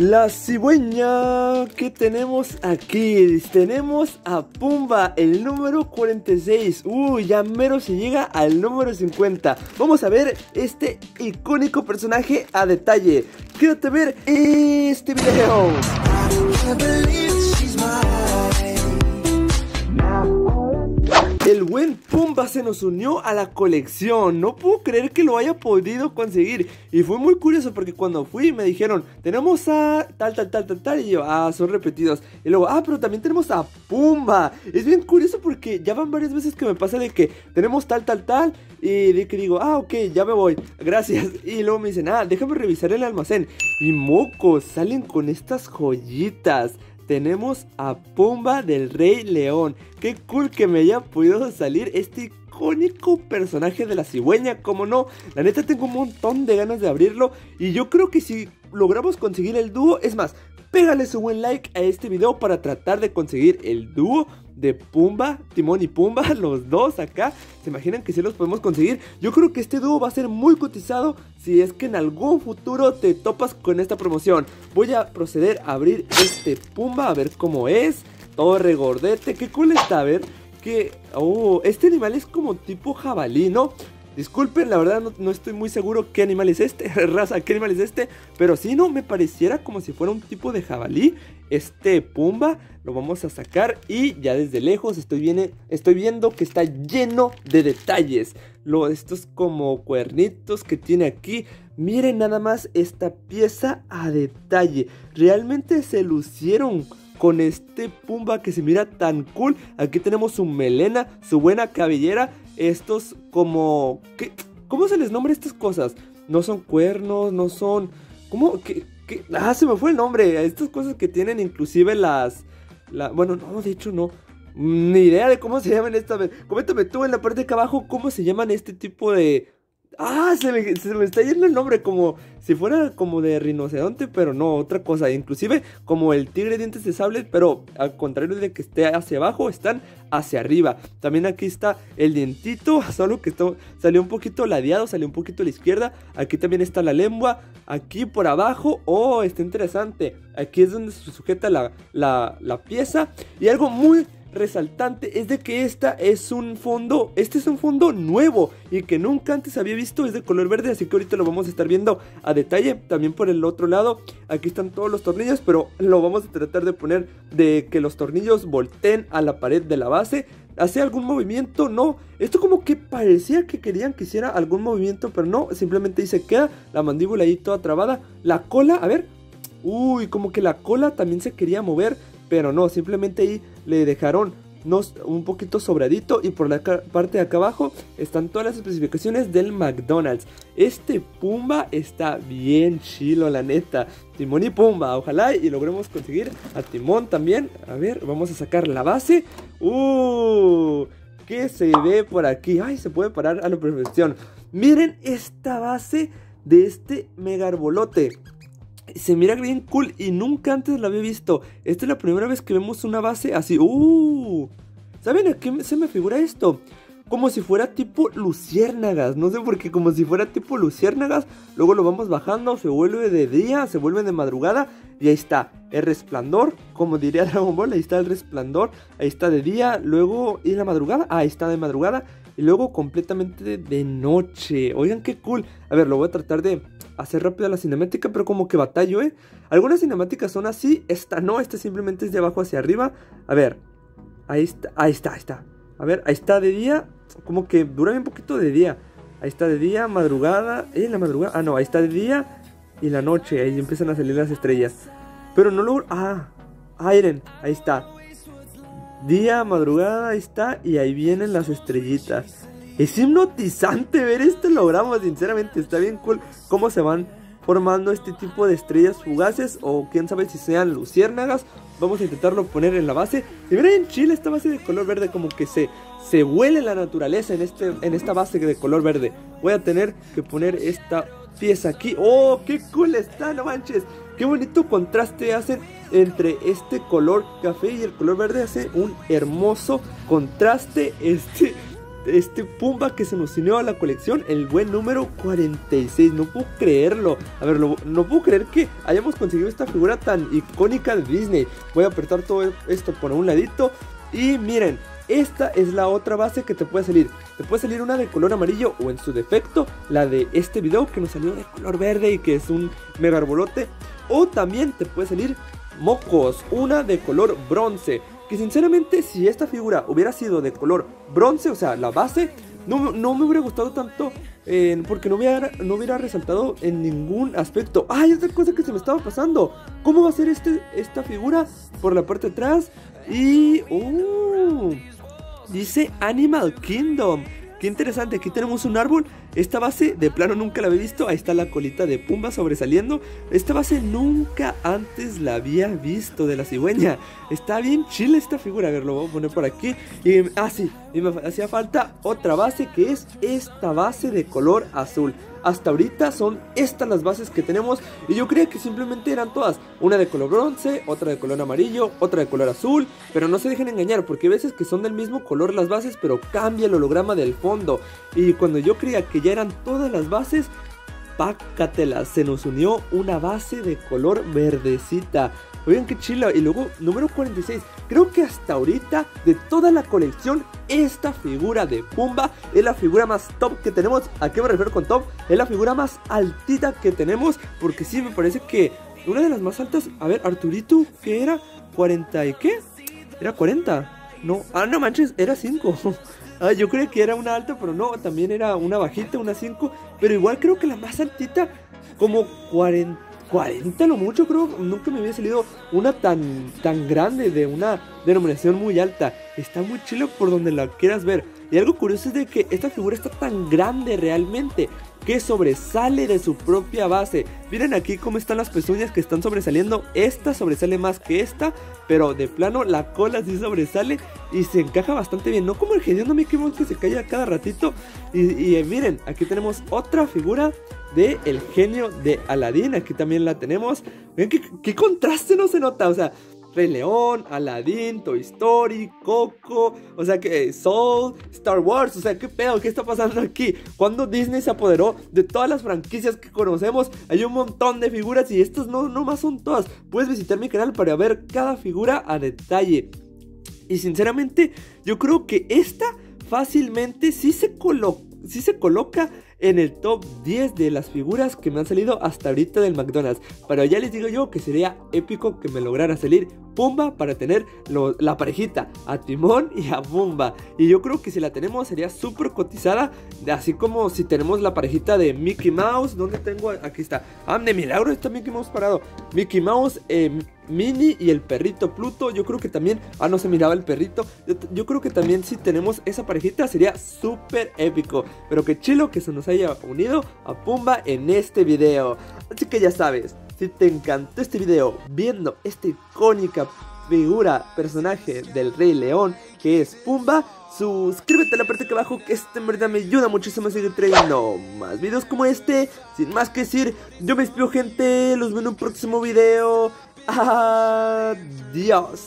La cigüeña que tenemos aquí, tenemos a Pumba, el número 46 Uy, ya mero se llega al número 50 Vamos a ver este icónico personaje a detalle. Quédate ver este video El buen Pumba se nos unió a la colección. No puedo creer que lo haya podido conseguir. Y fue muy curioso porque cuando fui me dijeron, tenemos a tal, tal, tal, tal, tal. Y yo, ah, son repetidos. Y luego, ah, pero también tenemos a Pumba. Es bien curioso porque ya van varias veces que me pasa de que tenemos tal, tal, tal. Y de que digo, ah, ok, ya me voy. Gracias. Y luego me dicen, ah, déjame revisar el almacén. Y mocos, salen con estas joyitas tenemos a Pumba del Rey León. Qué cool que me haya podido salir este icónico personaje de la cigüeña, como no. La neta tengo un montón de ganas de abrirlo y yo creo que si logramos conseguir el dúo, es más, pégale su buen like a este video para tratar de conseguir el dúo de Pumba, Timón y Pumba, los dos acá. ¿Se imaginan que si los podemos conseguir? Yo creo que este dúo va a ser muy cotizado si es que en algún futuro te topas con esta promoción. Voy a proceder a abrir este Pumba a ver cómo es. Todo regordete, qué cool está, a ver. Que, oh, este animal es como tipo jabalí, ¿no? Disculpen, la verdad no, estoy muy seguro qué animal es este, raza, qué animal es este, pero si no me pareciera como si fuera un tipo de jabalí. Este Pumba lo vamos a sacar y ya desde lejos estoy, estoy viendo que está lleno de detalles. Lo, estos como cuernitos que tiene aquí. Miren nada más esta pieza a detalle. Realmente se lucieron con este Pumba que se mira tan cool. Aquí tenemos su melena, su buena cabellera estos como... ¿qué, ¿Cómo se les nombra estas cosas? No son cuernos, no son... ¿Cómo? ¿Qué, Ah, se me fue el nombre. Estas cosas que tienen inclusive las... La, bueno, no, de hecho no. Ni idea de cómo se llaman estas... Coméntame tú en la parte de acá abajo cómo se llaman este tipo de Ah, se me, está yendo el nombre como si fuera como de rinoceronte, pero no, otra cosa. Inclusive como el tigre de dientes de sable, pero al contrario de que esté hacia abajo, están hacia arriba. También aquí está el dientito, solo que esto salió un poquito ladeado, salió un poquito a la izquierda. Aquí también está la lengua, aquí por abajo. Oh, está interesante. Aquí es donde se sujeta la, la pieza. Y algo muy resaltante es de que esta es un fondo, este es un fondo nuevo y que nunca antes había visto, es de color verde, así que ahorita lo vamos a estar viendo a detalle. También por el otro lado, aquí están todos los tornillos, pero lo vamos a tratar de poner de que los tornillos volteen a la pared de la base. ¿Hace algún movimiento? No. Esto como que parecía que querían que hiciera algún movimiento, pero no. Simplemente dice queda la mandíbula ahí toda trabada. La cola, a ver. Uy, como que la cola también se quería mover. Pero no, simplemente ahí le dejaron un poquito sobradito y por la parte de acá abajo están todas las especificaciones del McDonald's. Este Pumba está bien chilo, la neta. Timón y Pumba, ojalá y logremos conseguir a Timón también. A ver, vamos a sacar la base. ¡Uh! ¿Qué se ve por aquí? ¡Ay, se puede parar a la perfección! Miren esta base de este mega arbolote se mira bien cool y nunca antes la había visto. Esta es la primera vez que vemos una base así. ¡Uh! ¿Saben a qué se me figura esto? Como si fuera tipo luciérnagas. No sé por qué, como si fuera tipo luciérnagas. Luego lo vamos bajando, se vuelve de día, se vuelve de madrugada. Y ahí está, el resplandor. Como diría Dragon Ball, ahí está el resplandor. Ahí está de día, luego y la madrugada. Ah, ahí está de madrugada. Y luego completamente de noche. Oigan, qué cool. A ver, lo voy a tratar de hacer rápido la cinemática, pero como que batallo, ¿eh? Algunas cinemáticas son así, esta no, esta simplemente es de abajo hacia arriba. A ver, ahí está, ahí está, ahí está. A ver, ahí está de día, como que dura un poquito de día. Ahí está de día, madrugada, ¿eh? La madrugada, ah, no, ahí está de día y la noche, ahí empiezan a salir las estrellas. Pero no lo, ah, Iron, ahí está. Día, madrugada, ahí está, y ahí vienen las estrellitas. Es hipnotizante ver este holograma, sinceramente, está bien cool cómo se van formando este tipo de estrellas fugaces o quién sabe si sean luciérnagas. Vamos a intentarlo poner en la base. Y miren en Chile esta base de color verde como que se, se huele la naturaleza en, este, en esta base de color verde. Voy a tener que poner esta pieza aquí. ¡Oh, qué cool está! No manches. Qué bonito contraste hacen entre este color café y el color verde. Hace un hermoso contraste. Este este Pumba que se nos unió a la colección, el buen número 46. No puedo creerlo. A ver, no puedo creer que hayamos conseguido esta figura tan icónica de Disney. Voy a apretar todo esto por un ladito. Y miren, esta es la otra base que te puede salir. Te puede salir una de color amarillo o en su defecto la de este video que nos salió de color verde y que es un mega arbolote. O también te puede salir mocos, una de color bronce. Que sinceramente si esta figura hubiera sido de color bronce, o sea, la base, no, no me hubiera gustado tanto porque no hubiera, no hubiera resaltado en ningún aspecto. ¡Ay, otra cosa que se me estaba pasando! ¿Cómo va a ser este, esta figura? Por la parte de atrás. Y... ¡Uh! Dice Animal Kingdom. Qué interesante, aquí tenemos un árbol. Esta base de plano nunca la había visto. Ahí está la colita de Pumba sobresaliendo. Esta base nunca antes la había visto de la cigüeña. Está bien chile esta figura. A ver, lo voy a poner por aquí. Y, ah, sí, y me hacía falta otra base que es esta base de color azul. Hasta ahorita son estas las bases que tenemos y yo creía que simplemente eran todas. Una de color bronce, otra de color amarillo, otra de color azul. Pero no se dejen engañar porque hay veces que son del mismo color las bases pero cambia el holograma del fondo. Y cuando yo creía que ya eran todas las bases, pácatelas, se nos unió una base de color verdecita. Oigan qué chila. Y luego, número 46. Creo que hasta ahorita, de toda la colección, esta figura de Pumba es la figura más top que tenemos. ¿A qué me refiero con top? Es la figura más altita que tenemos. Porque sí, me parece que una de las más altas. A ver, Arturito, ¿qué era? ¿40 y qué? ¿Era 40? No, ah, no manches, era 5. ah, yo creo que era una alta, pero no, también era una bajita, una 5. Pero igual creo que la más altita, como 40. 40 lo mucho, creo. Nunca me había salido una tan, tan grande de una denominación muy alta. Está muy chilo por donde la quieras ver. Y algo curioso es de que esta figura está tan grande realmente que sobresale de su propia base. Miren aquí cómo están las pezuñas que están sobresaliendo. Esta sobresale más que esta, pero de plano la cola sí sobresale y se encaja bastante bien. No como el genio Mickey Mouse que se cae cada ratito. Y, y miren, aquí tenemos otra figura de el genio de Aladdin. Aquí también la tenemos. Ven qué, contraste no se nota. O sea, Rey León, Aladdin, Toy Story, Coco, o sea que Soul, Star Wars, o sea, qué pedo, qué está pasando aquí. Cuando Disney se apoderó de todas las franquicias que conocemos, hay un montón de figuras y estas no, no más son todas. Puedes visitar mi canal para ver cada figura a detalle. Y sinceramente, yo creo que esta fácilmente sí se, sí se coloca en el top 10 de las figuras que me han salido hasta ahorita del McDonald's. Pero ya les digo yo que sería épico que me lograra salir Pumba para tener la parejita a Timón y a Pumba. Y yo creo que si la tenemos sería súper cotizada. Así como si tenemos la parejita de Mickey Mouse. ¿Dónde tengo? Aquí está. Ah, de milagro está Mickey Mouse parado. Mickey Mouse, eh, Mini y el perrito Pluto. Yo creo que también. Ah, no se miraba el perrito. Yo, creo que también si tenemos esa parejita sería súper épico. Pero que chilo que se nos haya unido a Pumba en este video. Así que ya sabes. Si te encantó este video viendo esta icónica figura, personaje del Rey León que es Pumba, suscríbete a la parte de abajo que este en verdad me ayuda muchísimo a seguir trayendo más videos como este. Sin más que decir, yo me despido gente, los veo en un próximo video. Adiós.